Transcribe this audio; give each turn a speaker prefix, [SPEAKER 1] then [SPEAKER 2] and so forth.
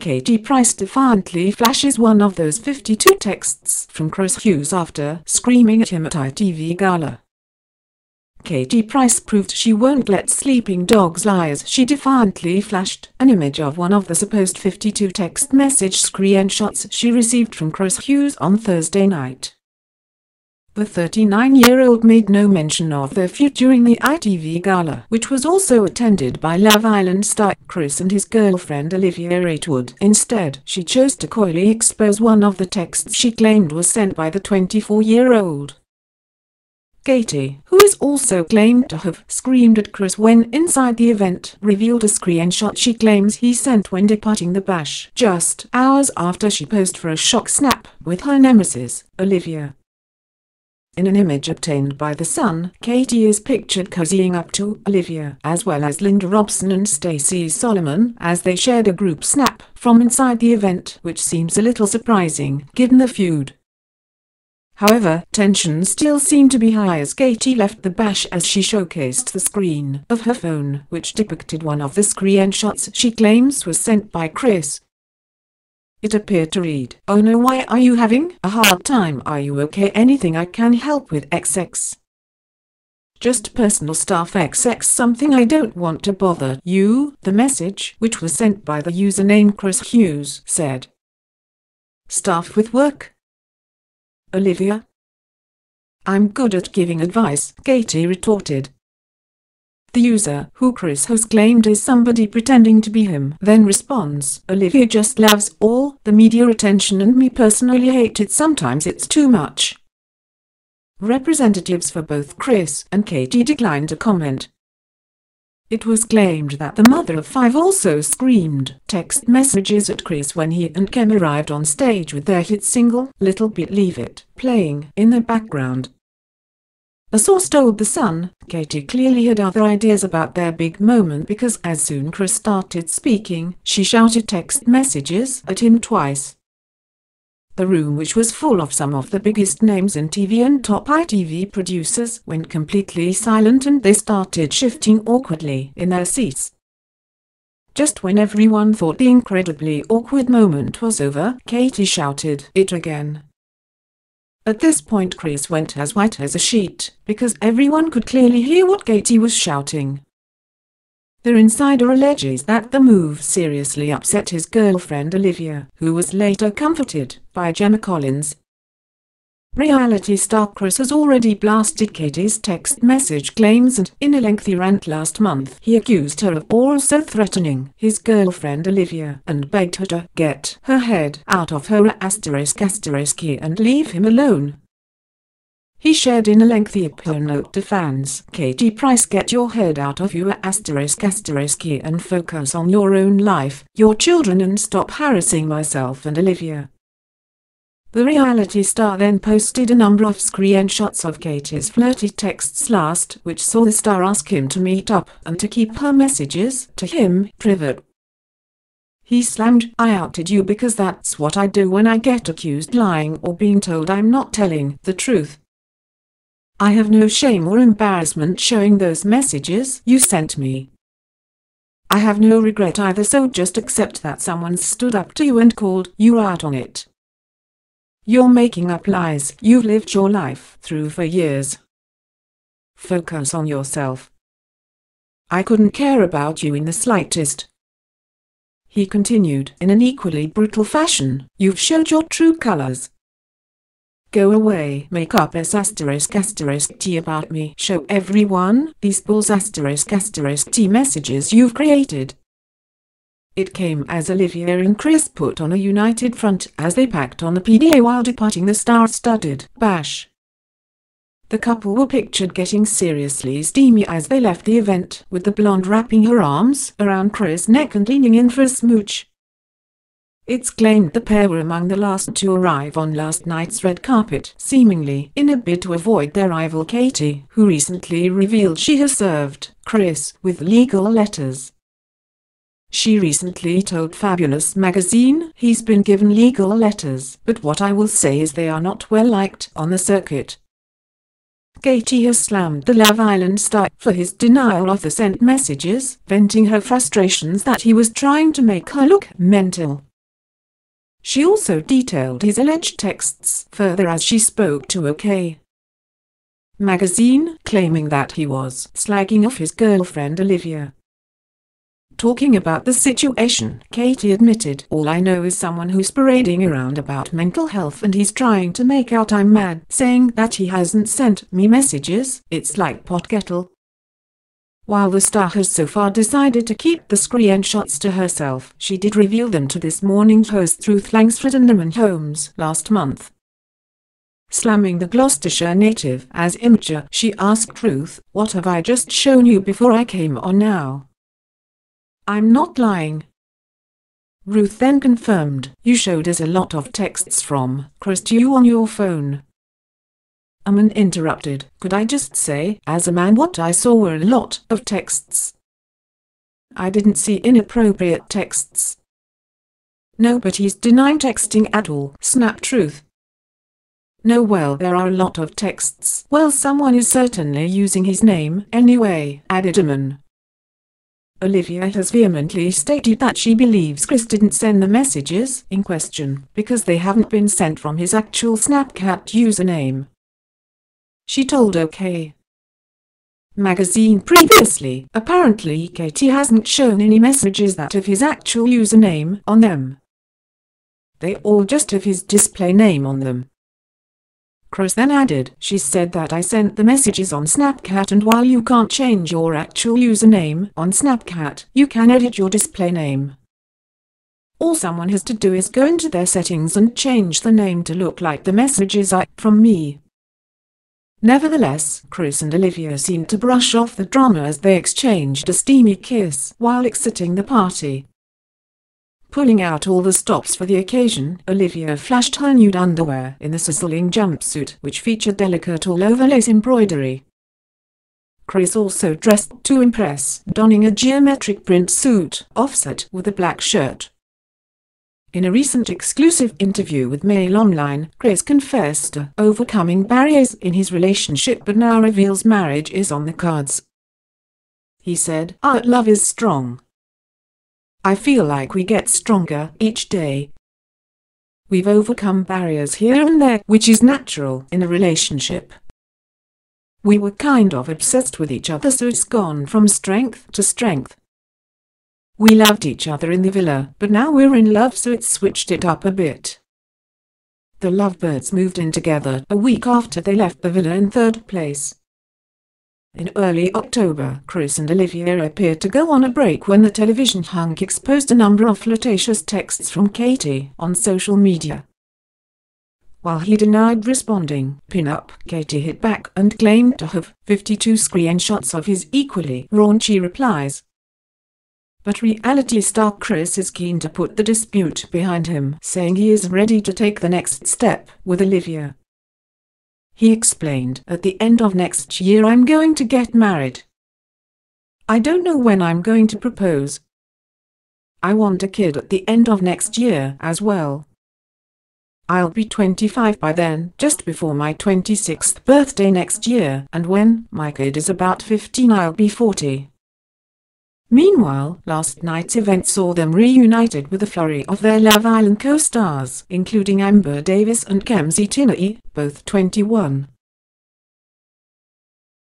[SPEAKER 1] Katie Price defiantly flashes one of those 52 texts from Chris Hughes after screaming at him at ITV Gala. Katie Price proved she won't let sleeping dogs lie as she defiantly flashed an image of one of the supposed 52 text message screenshots she received from Chris Hughes on Thursday night. The 39-year-old made no mention of their feud during the ITV Gala, which was also attended by Love Island star Chris and his girlfriend Olivia Attwood. Instead, she chose to coyly expose one of the texts she claimed was sent by the 24-year-old. Katie, who is also claimed to have screamed at Chris when inside the event, revealed a screenshot she claims he sent when departing the bash, just hours after she posed for a shock snap with her nemesis, Olivia. In an image obtained by The Sun, Katie is pictured cozying up to Olivia, as well as Linda Robson and Stacey Solomon, as they shared a group snap from inside the event, which seems a little surprising, given the feud. However, tensions still seem to be high as Katie left the bash as she showcased the screen of her phone, which depicted one of the screenshots she claims was sent by Chris. It appeared to read, Oh no why are you having a hard time are you okay anything I can help with XX. Just personal stuff XX something I don't want to bother you, the message, which was sent by the username Chris Hughes, said. Staff with work? Olivia? I'm good at giving advice, Katie retorted. The user, who Chris has claimed is somebody pretending to be him, then responds, Olivia just loves all the media attention and me personally hate it sometimes it's too much. Representatives for both Chris and Katie declined to comment. It was claimed that the mother of five also screamed text messages at Chris when he and Kem arrived on stage with their hit single, Little Bit Leave It, playing in the background. A source told The Sun, Katie clearly had other ideas about their big moment because as soon Chris started speaking, she shouted text messages at him twice. The room which was full of some of the biggest names in TV and top ITV producers went completely silent and they started shifting awkwardly in their seats. Just when everyone thought the incredibly awkward moment was over, Katie shouted it again. At this point Chris went as white as a sheet, because everyone could clearly hear what Katie was shouting. The insider alleges that the move seriously upset his girlfriend Olivia, who was later comforted by Gemma Collins. Reality star Chris has already blasted Katie's text message claims and, in a lengthy rant last month, he accused her of also threatening his girlfriend Olivia and begged her to get her head out of her asterisk asterisk and leave him alone. He shared in a lengthy appeal note to fans, Katie Price get your head out of your asterisk asterisk and focus on your own life, your children and stop harassing myself and Olivia. The reality star then posted a number of screenshots of Katie's flirty texts last, which saw the star ask him to meet up and to keep her messages to him private. He slammed, I outed you because that's what I do when I get accused lying or being told I'm not telling the truth. I have no shame or embarrassment showing those messages you sent me. I have no regret either so just accept that someone stood up to you and called you out on it. You're making up lies you've lived your life through for years. Focus on yourself. I couldn't care about you in the slightest. He continued in an equally brutal fashion, you've showed your true colors. Go away, make up s asterisk asterisk t about me, show everyone these bulls asterisk asterisk t messages you've created. It came as Olivia and Chris put on a united front as they packed on the PDA while departing the star-studded bash. The couple were pictured getting seriously steamy as they left the event, with the blonde wrapping her arms around Chris' neck and leaning in for a smooch. It's claimed the pair were among the last to arrive on last night's red carpet, seemingly in a bid to avoid their rival Katie, who recently revealed she has served Chris with legal letters. She recently told Fabulous magazine he's been given legal letters, but what I will say is they are not well liked on the circuit. Katie has slammed the Love Island star for his denial of the sent messages, venting her frustrations that he was trying to make her look mental. She also detailed his alleged texts further as she spoke to OK magazine, claiming that he was slagging off his girlfriend Olivia. Talking about the situation, Katie admitted, all I know is someone who's parading around about mental health and he's trying to make out I'm mad, saying that he hasn't sent me messages, it's like pot kettle. While the star has so far decided to keep the screenshots to herself, she did reveal them to this morning's host Ruth Langsford and Eamonn Holmes last month. Slamming the Gloucestershire native as immature, she asked Ruth, what have I just shown you before I came on now? I'm not lying. Ruth then confirmed, you showed us a lot of texts from Chris to you on your phone. Eamonn interrupted, could I just say, as a man what I saw were a lot of texts. I didn't see inappropriate texts. No but he's denying texting at all, snap truth. No well there are a lot of texts. Well someone is certainly using his name anyway, added Eamonn. Olivia has vehemently stated that she believes Chris didn't send the messages in question because they haven't been sent from his actual Snapchat username. She told OK. Magazine previously, apparently Katie hasn't shown any messages that of his actual username on them. They all just have his display name on them. Chris then added, she said that I sent the messages on Snapchat and while you can't change your actual username on Snapchat, you can edit your display name. All someone has to do is go into their settings and change the name to look like the messages I from me. Nevertheless, Chris and Olivia seemed to brush off the drama as they exchanged a steamy kiss while exiting the party. Pulling out all the stops for the occasion, Olivia flashed her nude underwear in the sizzling jumpsuit which featured delicate all-over lace embroidery. Chris also dressed to impress, donning a geometric print suit, offset with a black shirt. In a recent exclusive interview with Mail Online, Chris confessed to overcoming barriers in his relationship but now reveals marriage is on the cards. He said, Our love is strong. I feel like we get stronger each day. We've overcome barriers here and there, which is natural in a relationship. We were kind of obsessed with each other so it's gone from strength to strength. We loved each other in the villa, but now we're in love so it's switched it up a bit. The lovebirds moved in together a week after they left the villa in third place. In early October, Chris and Olivia appeared to go on a break when the television hunk exposed a number of flirtatious texts from Katie on social media. While he denied responding, Pinup Katie hit back and claimed to have 52 screenshots of his equally raunchy replies. But reality star Chris is keen to put the dispute behind him, saying he is ready to take the next step with Olivia. He explained, at the end of next year I'm going to get married. I don't know when I'm going to propose. I want a kid at the end of next year as well. I'll be 25 by then, just before my 26th birthday next year, and when my kid is about 15 I'll be 40. Meanwhile, last night's event saw them reunited with a flurry of their Love Island co-stars, including Amber Davies and Kem Cetinay, both 21.